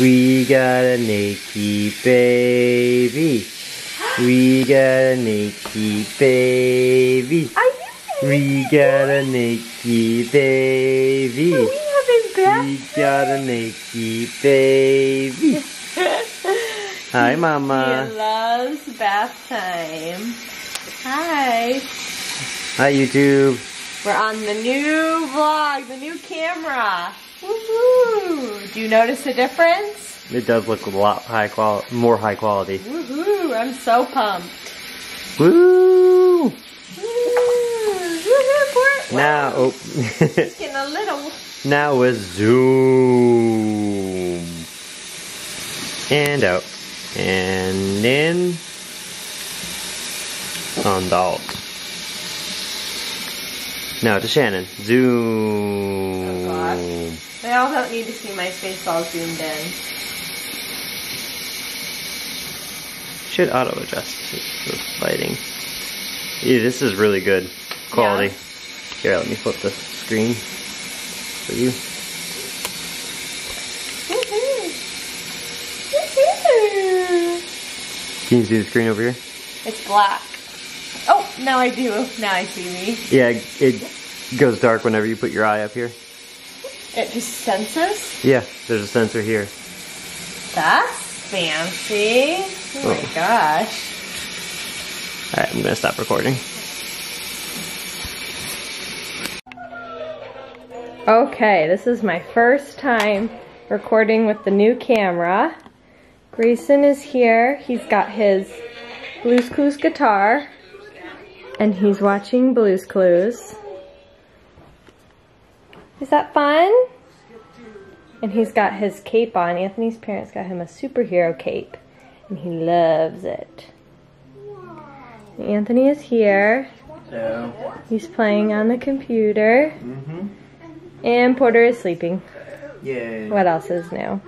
We got a Nikki baby. We got a Nikki baby. Are you We got a Nikki baby. Are we having bath? We got a Nikki baby. Hi, Mama. He loves bath time. Hi. Hi, YouTube. We're on the new vlog, the new camera. Woohoo! Do you notice a difference? It does look a lot high qual, more high quality. Woohoo! I'm so pumped. Woo! Woo! Woohoo! Now, oh, Getting a little. now with zoom and out and in on the alt. Now to Shannon. Zoom. Oh, They all don't need to see my face all zoomed in. Should auto adjust the lighting. Yeah, this is really good quality. Yeah. Here, let me flip the screen for you. Can you see the screen over here? It's black. Oh, now I do. Now I see me. Yeah, it goes dark whenever you put your eye up here. It just senses. Yeah, there's a sensor here. That's fancy. Oh my Oh. gosh. Alright, I'm gonna stop recording. Okay, this is my first time recording with the new camera. Grayson is here. He's got his Blues Clues guitar. And he's watching Blues Clues. Is that fun? And he's got his cape on. Anthony's parents got him a superhero cape. And he loves it. Anthony is here. He's playing on the computer. mm-hmm. And Porter is sleeping. Yay. What else is new?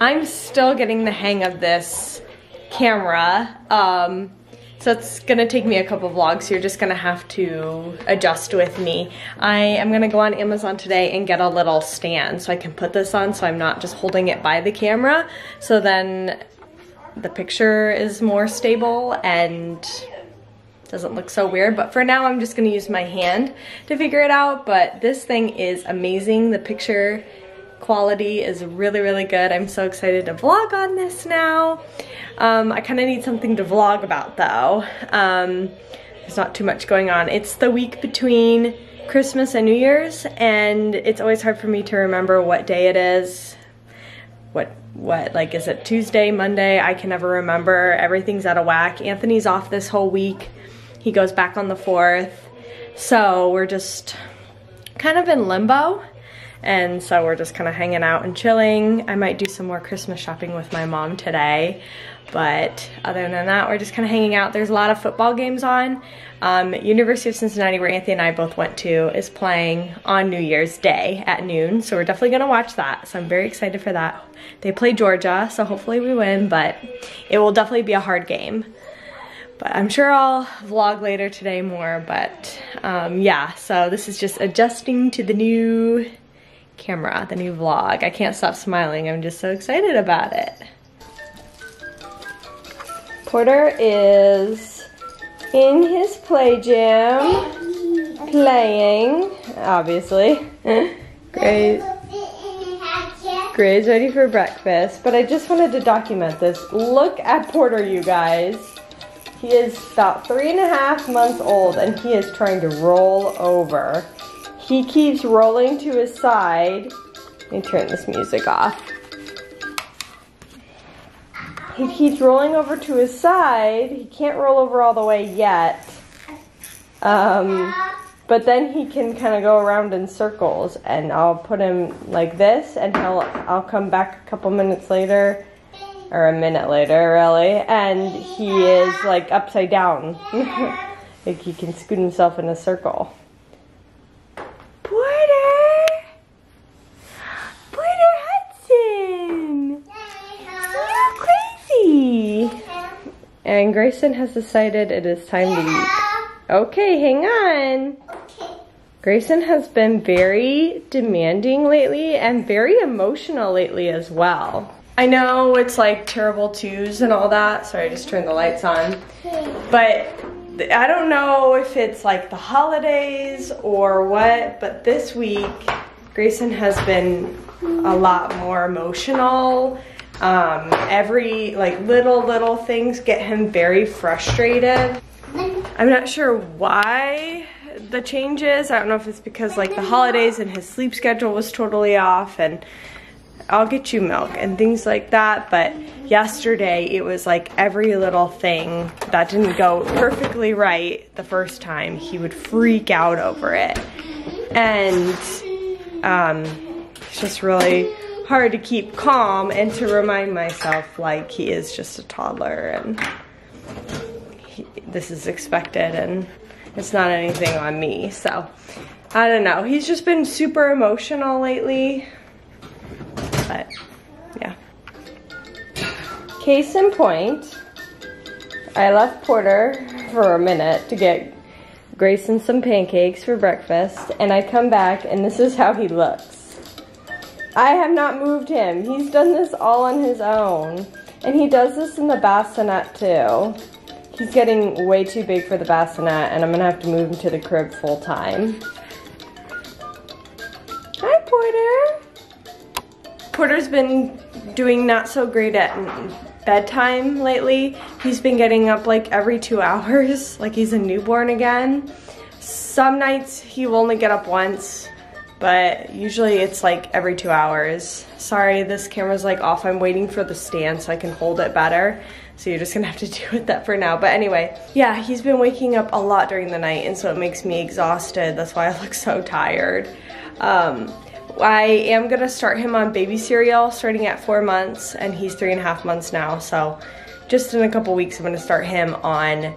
I'm still getting the hang of this camera. Um, so it's gonna take me a couple vlogs. So you're just gonna have to adjust with me. I am gonna go on Amazon today and get a little stand so I can put this on so I'm not just holding it by the camera. So then the picture is more stable and doesn't look so weird, but for now I'm just gonna use my hand to figure it out, but this thing is amazing. The picture quality is really, really good. I'm so excited to vlog on this now. Um, I kinda need something to vlog about though. Um, there's not too much going on. It's the week between Christmas and New Year's, and it's always hard for me to remember what day it is what what like is it Tuesday, Monday? I can never remember. Everything's out of whack. Anthony's off this whole week. He goes back on the 4th. So, we're just kind of in limbo. And so we're just kind of hanging out and chilling. I might do some more Christmas shopping with my mom today. But other than that, we're just kind of hanging out. There's a lot of football games on. Um, University of Cincinnati, where Anthony and I both went to, is playing on New Year's Day at noon. So we're definitely going to watch that. So I'm very excited for that. They play Georgia, so hopefully we win. But it will definitely be a hard game. But I'm sure I'll vlog later today more. But um, yeah, so this is just adjusting to the new camera, the new vlog. I can't stop smiling. I'm just so excited about it. Porter is in his play gym, playing, obviously. Grace, Gray's ready for breakfast, but I just wanted to document this. Look at Porter, you guys. He is about three and a half months old and he is trying to roll over. He keeps rolling to his side. Let me turn this music off. He keeps rolling over to his side. He can't roll over all the way yet. Um, but then he can kind of go around in circles and I'll put him like this and he'll I'll come back a couple minutes later or a minute later really and he is like upside down. like he can scoot himself in a circle. Porter! Porter Hudson! You're crazy! And Grayson has decided it is time to eat. Okay, hang on. Grayson has been very demanding lately and very emotional lately as well. I know it's like terrible twos and all that. Sorry, I just turned the lights on. But I don't know if it's like the holidays or what, but this week Grayson has been a lot more emotional. Um, every like little little things get him very frustrated. I'm not sure why the changes. I don't know if it's because like the holidays and his sleep schedule was totally off and I'll get you milk and things like that. But yesterday it was like every little thing that didn't go perfectly right the first time, he would freak out over it. And um, it's just really hard to keep calm and to remind myself like he is just a toddler and he, this is expected and it's not anything on me. So I don't know. He's just been super emotional lately. But yeah. Case in point, I left Porter for a minute to get Grayson some pancakes for breakfast, and I come back, and this is how he looks. I have not moved him. He's done this all on his own. And he does this in the bassinet too. He's getting way too big for the bassinet, and I'm gonna have to move him to the crib full time. Hi, Porter. Porter's been doing not so great at bedtime lately. He's been getting up like every two hours, like he's a newborn again. Some nights he will only get up once, but usually it's like every two hours. Sorry, this camera's like off. I'm waiting for the stand so I can hold it better. So you're just gonna have to do with that for now. But anyway, yeah, he's been waking up a lot during the night and so it makes me exhausted. That's why I look so tired. Um, I am gonna start him on baby cereal starting at four months and he's three and a half months now. So just in a couple weeks, I'm gonna start him on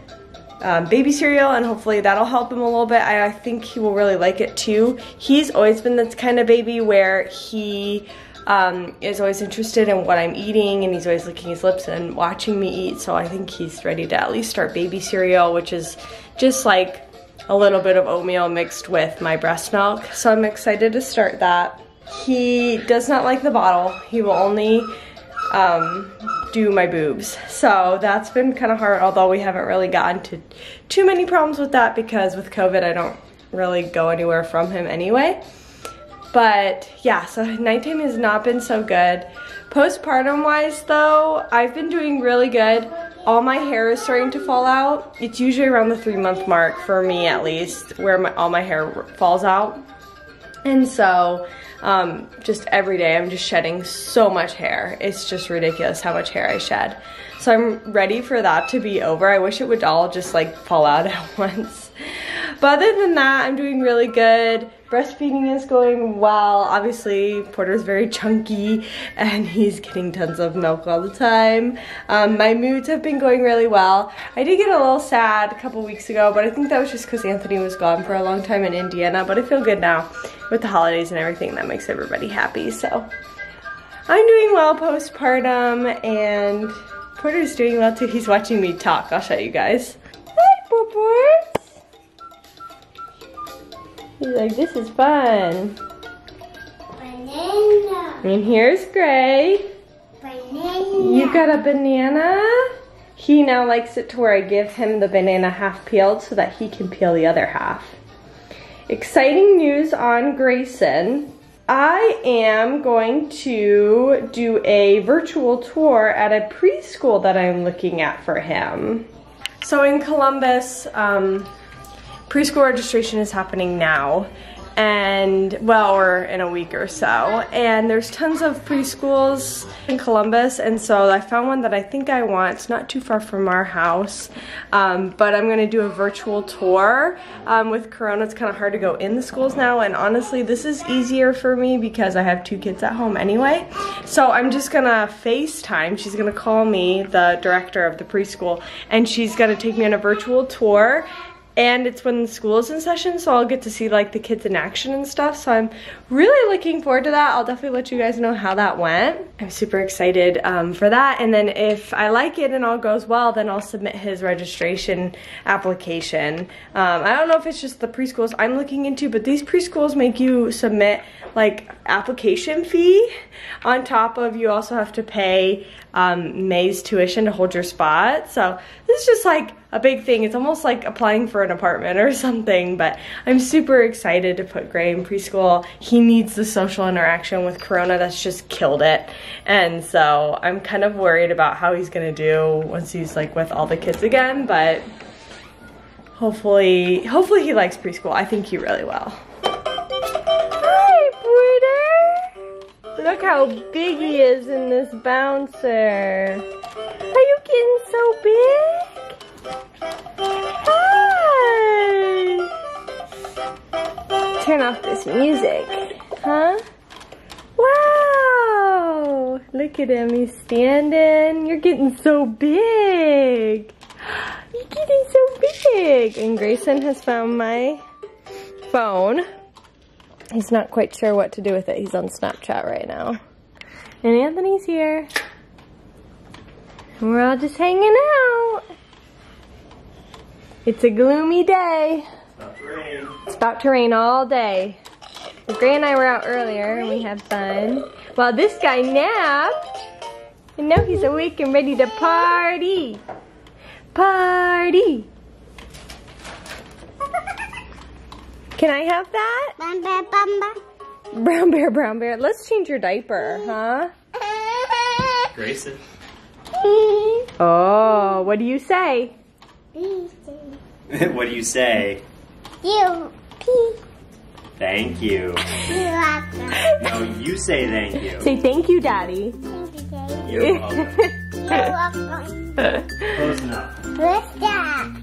um, baby cereal and hopefully that'll help him a little bit. I, I think he will really like it too. He's always been this kind of baby where he um, is always interested in what I'm eating and he's always licking his lips and watching me eat. So I think he's ready to at least start baby cereal, which is just like a little bit of oatmeal mixed with my breast milk. So I'm excited to start that. He does not like the bottle. He will only um, do my boobs. So that's been kind of hard, although we haven't really gotten to too many problems with that because with COVID, I don't really go anywhere from him anyway. But yeah, so nighttime has not been so good. Postpartum wise though, I've been doing really good all my hair is starting to fall out. It's usually around the three month mark for me at least, where my, all my hair falls out. And so, um, just every day I'm just shedding so much hair. It's just ridiculous how much hair I shed. So I'm ready for that to be over. I wish it would all just like fall out at once. But other than that, I'm doing really good. Breastfeeding is going well. Obviously, Porter's very chunky and he's getting tons of milk all the time. Um, my moods have been going really well. I did get a little sad a couple weeks ago, but I think that was just because Anthony was gone for a long time in Indiana, but I feel good now with the holidays and everything. That makes everybody happy, so. I'm doing well postpartum and Porter's doing well too. He's watching me talk. I'll show you guys. Hi, Porter. He's like, this is fun. Banana. And here's Gray. Banana. You got a banana? He now likes it to where I give him the banana half peeled so that he can peel the other half. Exciting news on Grayson. I am going to do a virtual tour at a preschool that I'm looking at for him. So in Columbus, um, preschool registration is happening now and well or in a week or so. And there's tons of preschools in Columbus and so I found one that I think I want. It's not too far from our house um, but I'm gonna do a virtual tour um, with Corona. It's kind of hard to go in the schools now and honestly this is easier for me because I have two kids at home anyway. So I'm just gonna FaceTime. She's gonna call me the director of the preschool and she's gonna take me on a virtual tour and it's when school is in session, so I'll get to see like the kids in action and stuff. So I'm really looking forward to that. I'll definitely let you guys know how that went. I'm super excited um, for that. And then if I like it and all goes well, then I'll submit his registration application. Um, I don't know if it's just the preschools I'm looking into, but these preschools make you submit like application fee on top of you also have to pay um, May's tuition to hold your spot. So this is just like a big thing. It's almost like applying for an apartment or something, but I'm super excited to put Gray in preschool. He needs the social interaction with Corona that's just killed it. And so I'm kind of worried about how he's gonna do once he's like with all the kids again, but hopefully, hopefully he likes preschool. I think he really will. Look how big he is in this bouncer. Are you getting so big? Turn off this music, huh? Wow. Look at him, he's standing. You're getting so big. You're getting so big. And Grayson has found my phone. He's not quite sure what to do with it. He's on Snapchat right now. And Anthony's here. And we're all just hanging out. It's a gloomy day. It's about to rain all day. Gray and I were out earlier and we had fun. While this guy napped. And now he's awake and ready to party. Party. Can I have that? Bamba, bamba. Brown bear, brown bear. Let's change your diaper, huh? Grayson. Oh, what do you say? what do you say? You, pee, Thank you. you welcome. No, you say thank you. Say thank you, Daddy. Thank you, Daddy. You're welcome. You're welcome. Close enough. What's that?